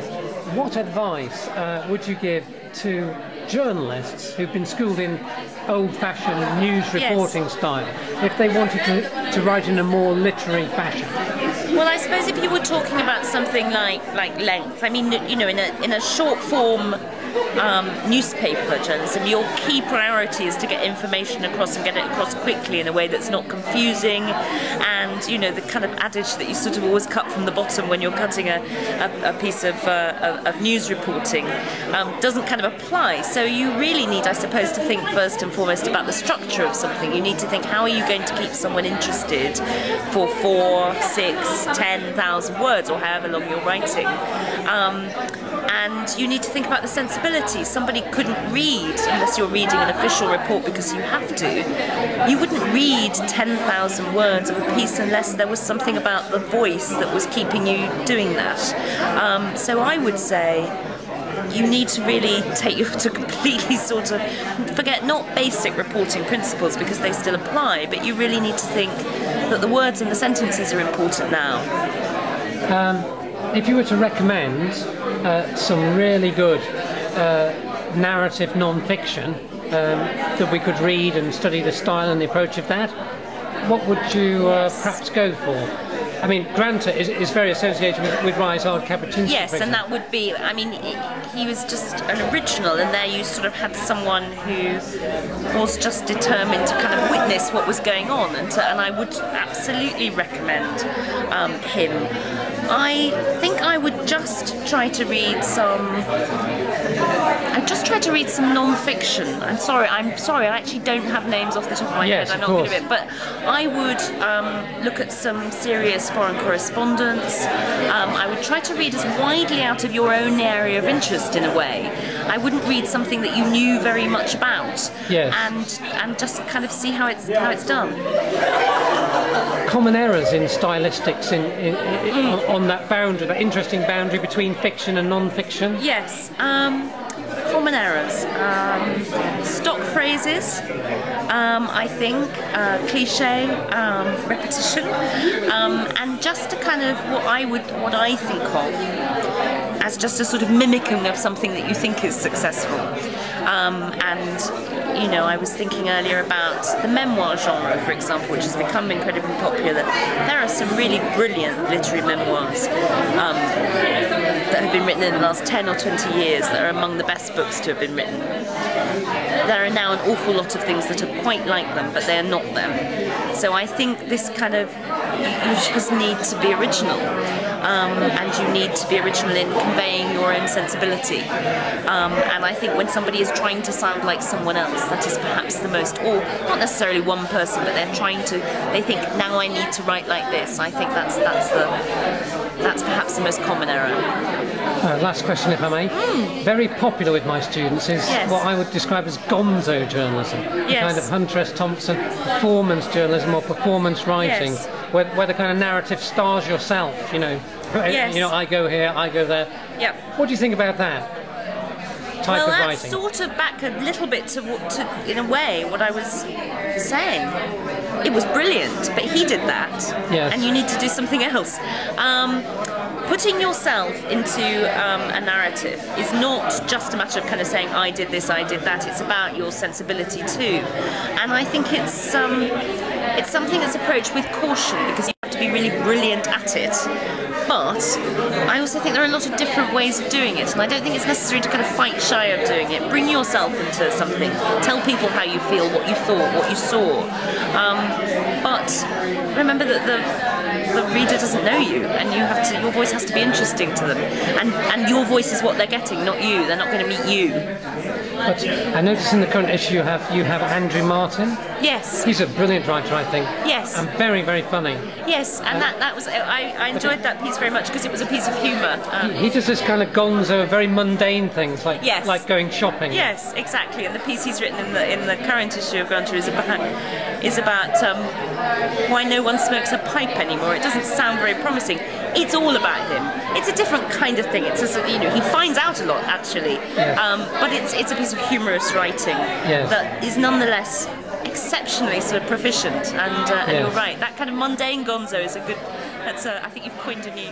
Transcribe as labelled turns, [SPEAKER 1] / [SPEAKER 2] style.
[SPEAKER 1] What advice uh, would you give to journalists who've been schooled in old-fashioned news reporting
[SPEAKER 2] Yes.
[SPEAKER 1] style if they wanted to, to write in a more literary fashion?
[SPEAKER 2] Well, I suppose if you were talking about something like like length, I mean, you know, in a in a short form um, newspaper journalism, your key priority is to get information across and get it across quickly in a way that's not confusing, and you know the kind of adage that you sort of always cut from the bottom when you're cutting a, a, a piece of, uh, of news reporting um, doesn't kind of apply. So you really need, I suppose, to think first and foremost about the structure of something. You need to think how are you going to keep someone interested for four, six, ten thousand words, or however long you're writing. Um, and you need to think about the sensibility. Somebody couldn't read unless you're reading an official report because you have to. You wouldn't read 10,000 words of a piece unless there was something about the voice that was keeping you doing that. Um, so I would say you need to really take you to completely sort of forget not basic reporting principles because they still apply, but you really need to think that the words and the sentences are important now.
[SPEAKER 1] If you were to recommend uh, some really good uh, narrative non-fiction um, that we could read and study the style and the approach of that, what would you uh, perhaps go for? I mean, Granta is, is very associated with, with Ryszard Kapuscinski.
[SPEAKER 2] Yes, and that would be. I mean, he was just an original, and there you sort of had someone who was just determined to kind of witness what was going on, and to, and I would absolutely recommend um, him. I think I would just try to read some. I just try to read some non-fiction. I'm sorry, I'm sorry, I actually don't have names off the top of my
[SPEAKER 1] Yes,
[SPEAKER 2] head. I'm not good at it, but I would um, look at some serious foreign correspondence. Um, I would try to read as widely out of your own area of interest in a way. I wouldn't read something that you knew very much about,
[SPEAKER 1] Yes.
[SPEAKER 2] and and just kind of see how it's how it's done.
[SPEAKER 1] Common errors in stylistics in, in, in, on, on that boundary, that interesting boundary between fiction and non-fiction.
[SPEAKER 2] Yes. Um, common errors. Um, stock phrases. Um, I think uh, cliche, um, repetition, um, and just a kind of what I would, what I think of as just a sort of mimicking of something that you think is successful. Um, and you know, I was thinking earlier about the memoir genre, for example, which has become incredibly popular. There are some really brilliant literary memoirs um, that have been written in the last 10 or 20 years that are among the best books to have been written. There are now an awful lot of things that are quite like them, but they are not them. So I think this kind of, you just need to be original. Um, and you need to be original in conveying your own sensibility. Um, and I think when somebody is trying to sound like someone else, that is perhaps the most, or not necessarily one person, but they're trying to, they think now I need to write like this. I think that's that's the that's perhaps the most common error.
[SPEAKER 1] Uh, last question, if I may. Very popular with my students is
[SPEAKER 2] Yes.
[SPEAKER 1] what I would describe as gonzo journalism. The
[SPEAKER 2] Yes.
[SPEAKER 1] kind of Hunter S. Thompson performance journalism or performance writing,
[SPEAKER 2] Yes.
[SPEAKER 1] Where, where the kind of narrative stars yourself, you know.
[SPEAKER 2] Yes.
[SPEAKER 1] You know, I go here, I go there.
[SPEAKER 2] Yep.
[SPEAKER 1] What do you think about that type
[SPEAKER 2] well,
[SPEAKER 1] of
[SPEAKER 2] that's
[SPEAKER 1] writing?
[SPEAKER 2] sort of back a little bit to, what- to, in a way, what I was saying. It was brilliant, but he did that,
[SPEAKER 1] Yes.
[SPEAKER 2] and you need to do something else. Um, putting yourself into um, a narrative is not just a matter of kind of saying I did this, I did that. It's about your sensibility too, and I think it's um, it's something that's approached with caution because you have to be really brilliant at it. But I also think there are a lot of different ways of doing it, and I don't think it's necessary to kind of fight shy of doing it. Bring yourself into something. Tell people how you feel, what you thought, what you saw. Um, but remember that the the reader doesn't know you, and you have to. Your voice has to be interesting to them, and and your voice is what they're getting, not you. They're not going to meet you.
[SPEAKER 1] But I notice in the current issue you have you have Andrew Martin.
[SPEAKER 2] Yes.
[SPEAKER 1] He's a brilliant writer, I think.
[SPEAKER 2] Yes.
[SPEAKER 1] And very, very funny.
[SPEAKER 2] Yes, and that, that was I, I enjoyed that piece very much because it was a piece of humour. Um,
[SPEAKER 1] He does this kind of gonzo, very mundane things, like
[SPEAKER 2] Yes.
[SPEAKER 1] like going shopping.
[SPEAKER 2] Yes, exactly. And the piece he's written in the in the current issue of Granta is about is about um, why no one smokes a pipe anymore. It doesn't sound very promising. It's all about him. It's a different kind of thing. It's a, you know he finds out a lot actually,
[SPEAKER 1] Yes.
[SPEAKER 2] um, but it's it's a piece of humorous writing
[SPEAKER 1] Yes.
[SPEAKER 2] that is nonetheless exceptionally sort of proficient. And, uh, and
[SPEAKER 1] Yes.
[SPEAKER 2] you're right. That kind of mundane gonzo is a good. That's a, I think you've coined a new